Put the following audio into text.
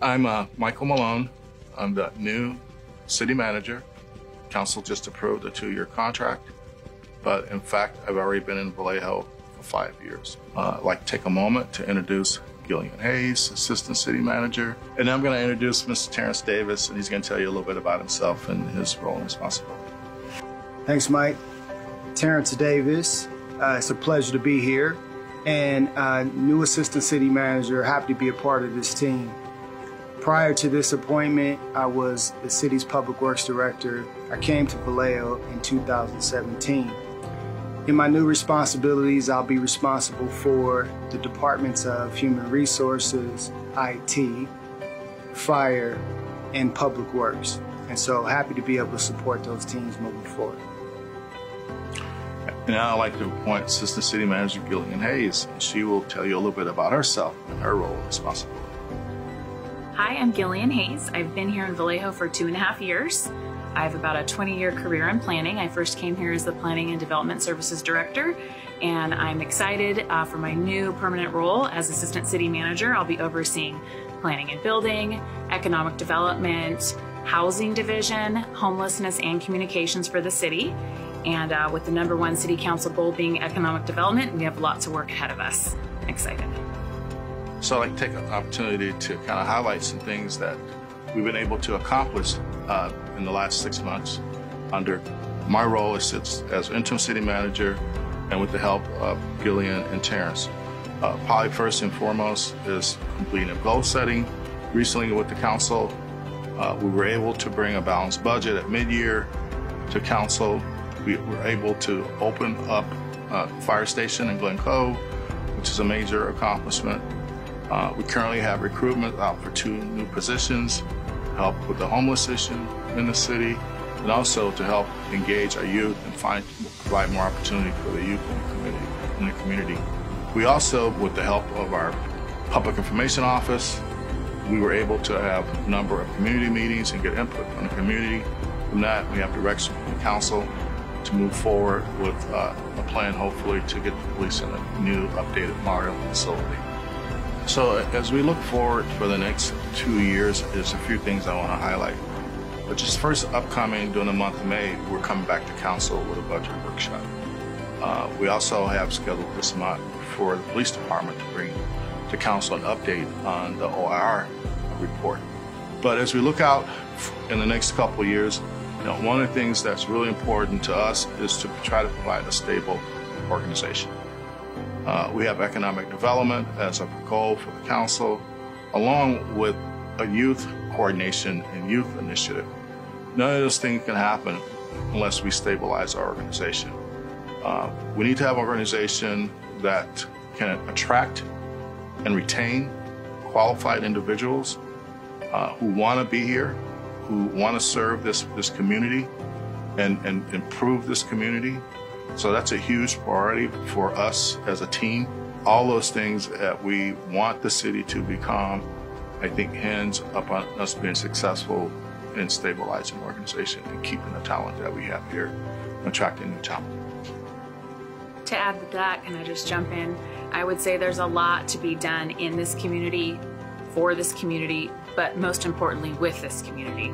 I'm uh, Michael Malone. I'm the new city manager. Council just approved a two-year contract, but in fact, I've already been in Vallejo for five years. Uh, I'd like to take a moment to introduce Gillian Hayes, Assistant City Manager, and I'm going to introduce Mr. Terrence Davis, and he's going to tell you a little bit about himself and his role and responsibility. Thanks, Mike. Terrence Davis. Uh, it's a pleasure to be here. And uh, new Assistant City Manager, happy to be a part of this team. Prior to this appointment, I was the city's Public Works Director. I came to Vallejo in 2017. In my new responsibilities, I'll be responsible for the departments of Human Resources, IT, Fire, and Public Works. And so happy to be able to support those teams moving forward. Now I'd like to appoint Assistant City Manager Gillian Hayes, and she will tell you a little bit about herself and her role and responsibility. Hi, I'm Gillian Hayes. I've been here in Vallejo for two and a half years. I have about a 20 year career in planning. I first came here as the Planning and Development Services Director, and I'm excited uh, for my new permanent role as Assistant City Manager. I'll be overseeing planning and building, economic development, housing division, homelessness, and communications for the city. And uh, with the number one city council goal being economic development, we have lots of work ahead of us. Excited. So I'd like to take an opportunity to kind of highlight some things that we've been able to accomplish uh, in the last six months under my role as, as interim city manager and with the help of Gillian and Terrence. Uh, probably first and foremost is completing a goal setting. Recently with the council, uh, we were able to bring a balanced budget at mid-year to council. We were able to open up a fire station in Glen Cove, which is a major accomplishment. Uh, we currently have recruitment out for two new positions, help with the homeless issue in the city, and also to help engage our youth and find provide more opportunity for the youth in the community. In the community. We also, with the help of our public information office, we were able to have a number of community meetings and get input from the community. From that, we have direction from the council to move forward with uh, a plan, hopefully, to get the police in a new, updated, modern facility. So as we look forward for the next two years, there's a few things I want to highlight. But just first upcoming during the month of May, we're coming back to council with a budget workshop. Uh, we also have scheduled this month for the police department to bring to council an update on the OIR report. But as we look out in the next couple years, you know, one of the things that's really important to us is to try to provide a stable organization. Uh, we have economic development as a goal for the council, along with a youth coordination and youth initiative. None of those things can happen unless we stabilize our organization. Uh, we need to have an organization that can attract and retain qualified individuals uh, who want to be here, who want to serve this, this community and, and improve this community, so that's a huge priority for us as a team. All those things that we want the city to become, I think hinge upon us being successful in stabilizing the organization and keeping the talent that we have here, attracting new talent. To add to that, can I just jump in? I would say there's a lot to be done in this community, for this community, but most importantly with this community.